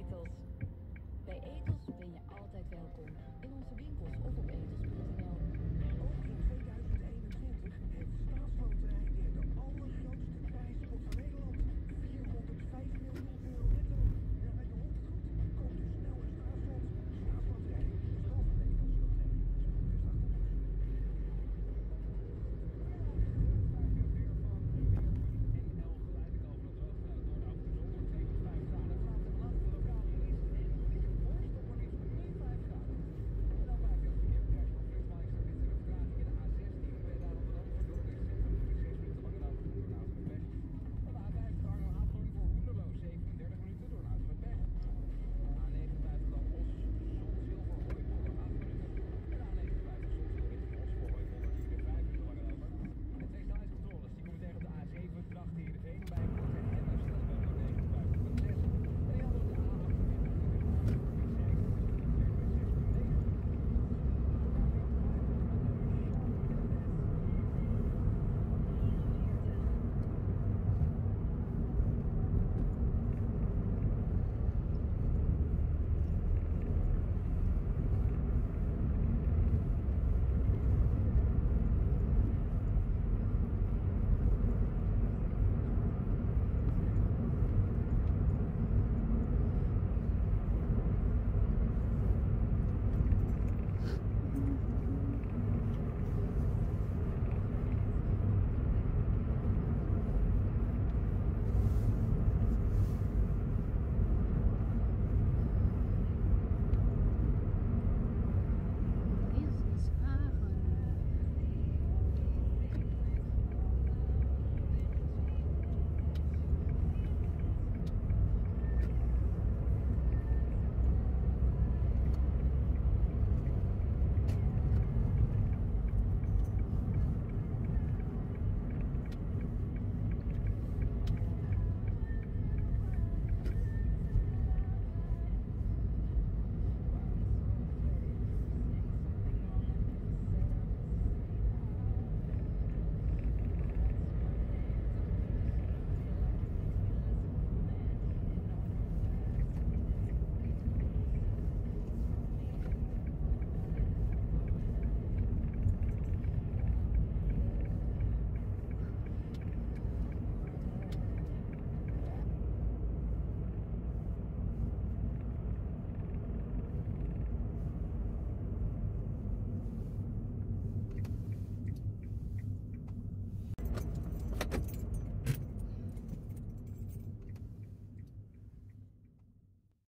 Beatles.